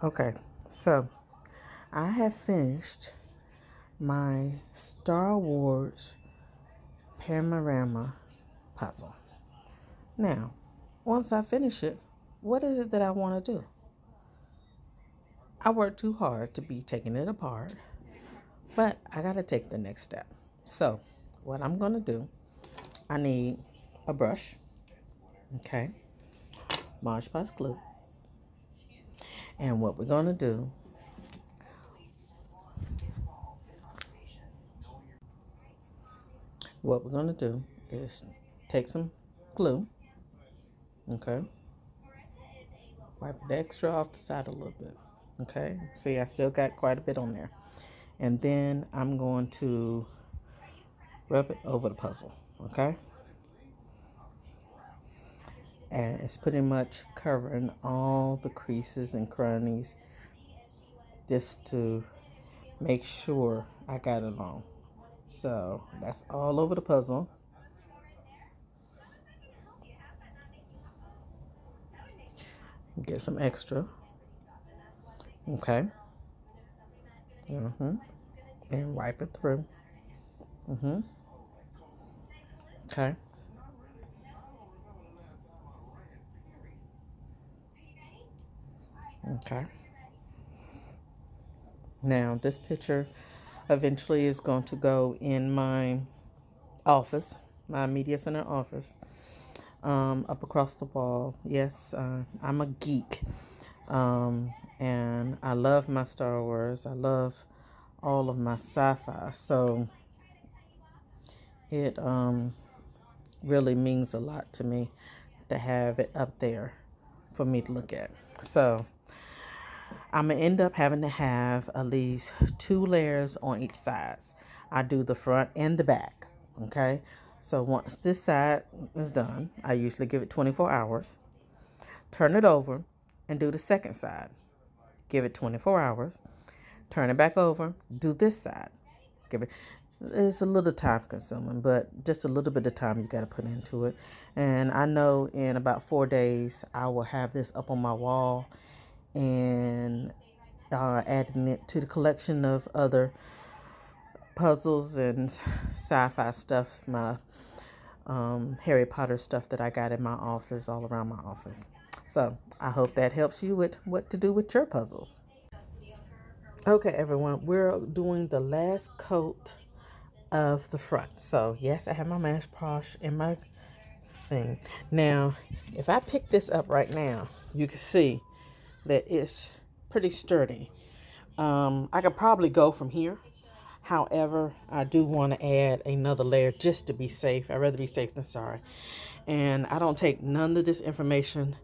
Okay, so I have finished my Star Wars panorama puzzle. Now, once I finish it, what is it that I want to do? I worked too hard to be taking it apart, but I got to take the next step. So, what I'm going to do, I need a brush, okay, Mod Podge glue, and what we're going to do what we're going to do is take some glue, okay? Wipe the extra off the side a little bit, okay? See, I still got quite a bit on there. And then I'm going to rub it over the puzzle, okay? And it's pretty much covering all the creases and crannies just to make sure I got it on. So that's all over the puzzle. Get some extra. Okay. Mm-hmm. And wipe it through. Mm-hmm. Okay. Okay. Now, this picture eventually is going to go in my office, my media center office, um, up across the wall. Yes, uh, I'm a geek. Um, and I love my Star Wars. I love all of my sci-fi. So it um, really means a lot to me to have it up there for me to look at. So I'm going to end up having to have at least two layers on each side. I do the front and the back, okay? So once this side is done, I usually give it 24 hours. Turn it over and do the second side. Give it 24 hours. Turn it back over. Do this side. Give it. It's a little time consuming, but just a little bit of time you got to put into it. And I know in about four days, I will have this up on my wall and uh, adding it to the collection of other puzzles and sci-fi stuff, my um, Harry Potter stuff that I got in my office, all around my office. So I hope that helps you with what to do with your puzzles. Okay, everyone, we're doing the last coat of the front. So yes, I have my Mod Podge in my thing. Now, if I pick this up right now, you can see that it's pretty sturdy. Um, I could probably go from here. However, I do want to add another layer just to be safe. I'd rather be safe than sorry. And I don't take none of this information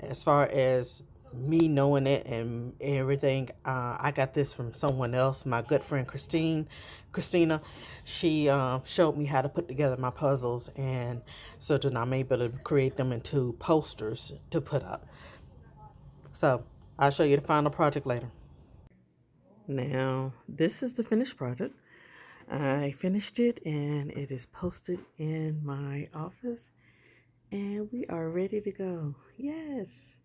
as far as me knowing it and everything. Uh, I got this from someone else, my good friend Christine. Christina, she uh, showed me how to put together my puzzles and so that I'm able to create them into posters to put up. So I'll show you the final project later. Now, this is the finished project. I finished it and it is posted in my office and we are ready to go. Yes.